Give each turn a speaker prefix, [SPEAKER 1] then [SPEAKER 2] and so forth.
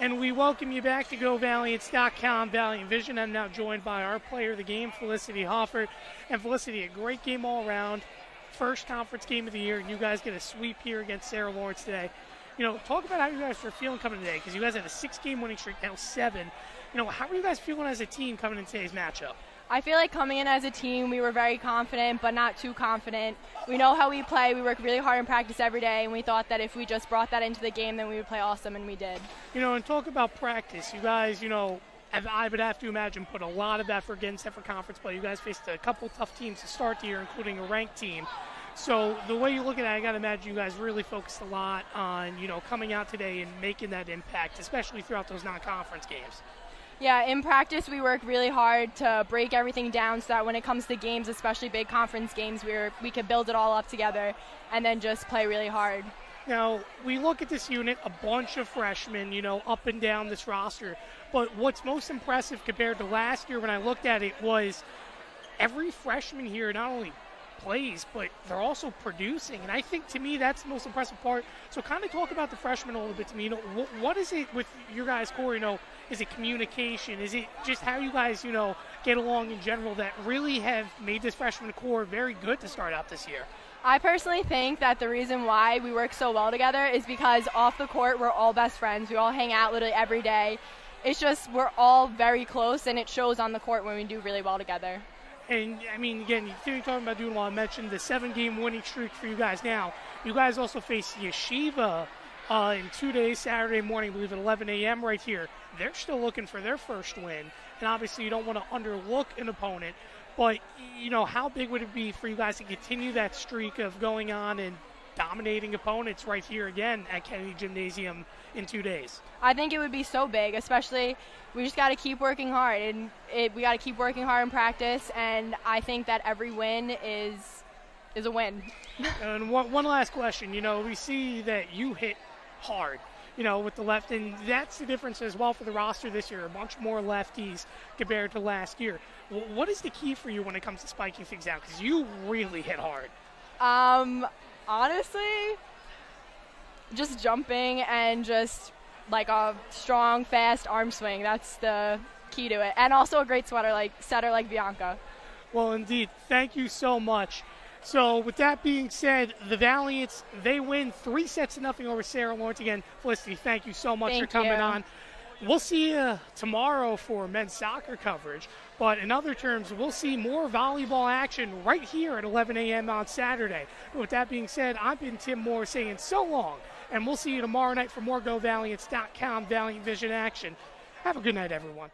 [SPEAKER 1] And we welcome you back to GoValiants.com, Valiant Vision. I'm now joined by our player of the game, Felicity Hoffert. And Felicity, a great game all around. First conference game of the year, and you guys get a sweep here against Sarah Lawrence today. You know, talk about how you guys are feeling coming today, because you guys had a six-game winning streak, now seven. You know, how are you guys feeling as a team coming in today's matchup?
[SPEAKER 2] I feel like coming in as a team, we were very confident, but not too confident. We know how we play. We work really hard in practice every day, and we thought that if we just brought that into the game, then we would play awesome, and we did.
[SPEAKER 1] You know, and talk about practice. You guys, you know, I would have to imagine put a lot of effort getting set for conference play. You guys faced a couple tough teams to start the year, including a ranked team. So the way you look at it, I got to imagine you guys really focused a lot on, you know, coming out today and making that impact, especially throughout those non-conference games.
[SPEAKER 2] Yeah, in practice we work really hard to break everything down so that when it comes to games, especially big conference games, we're, we could build it all up together and then just play really hard.
[SPEAKER 1] Now, we look at this unit, a bunch of freshmen, you know, up and down this roster. But what's most impressive compared to last year when I looked at it was every freshman here not only plays, but they're also producing. And I think to me that's the most impressive part. So kind of talk about the freshmen a little bit to me. You know, what, is it with your guys' core? You know, is it communication? Is it just how you guys, you know, get along in general that really have made this freshman core very good to start out this year?
[SPEAKER 2] I personally think that the reason why we work so well together is because off the court we're all best friends. We all hang out literally every day. It's just we're all very close and it shows on the court when we do really well together.
[SPEAKER 1] And I mean, again, you're talking about doing well. I mentioned the seven-game winning streak for you guys. Now, you guys also face Yeshiva uh, in two days, Saturday morning, I believe at 11 a.m. right here. They're still looking for their first win, and obviously you don't want to underlook an opponent. But you know, how big would it be for you guys to continue that streak of going on and dominating opponents right here again at Kennedy Gymnasium in two days?
[SPEAKER 2] I think it would be so big, especially we just got to keep working hard, and it, we got to keep working hard in practice. And I think that every win is is a win.
[SPEAKER 1] and one, one last question. You know, we see that you hit hard you know, with the left. And that's the difference as well for the roster this year. A bunch more lefties compared to last year. What is the key for you when it comes to spiking things out? Because you really hit hard.
[SPEAKER 2] Um, honestly, just jumping and just like a strong, fast arm swing. That's the key to it. And also a great sweater like setter like Bianca.
[SPEAKER 1] Well, indeed. Thank you so much. So, with that being said, the Valiants they win three sets to nothing over Sarah Lawrence again. Felicity, thank you so much
[SPEAKER 2] thank
[SPEAKER 1] for coming
[SPEAKER 2] you.
[SPEAKER 1] on. We'll see you tomorrow for men's soccer coverage. But in other terms, we'll see more volleyball action right here at 11 a.m. on Saturday. With that being said, I've been Tim Moore saying so long, and we'll see you tomorrow night for more GoValiants.com Valiant Vision action. Have a good night, everyone.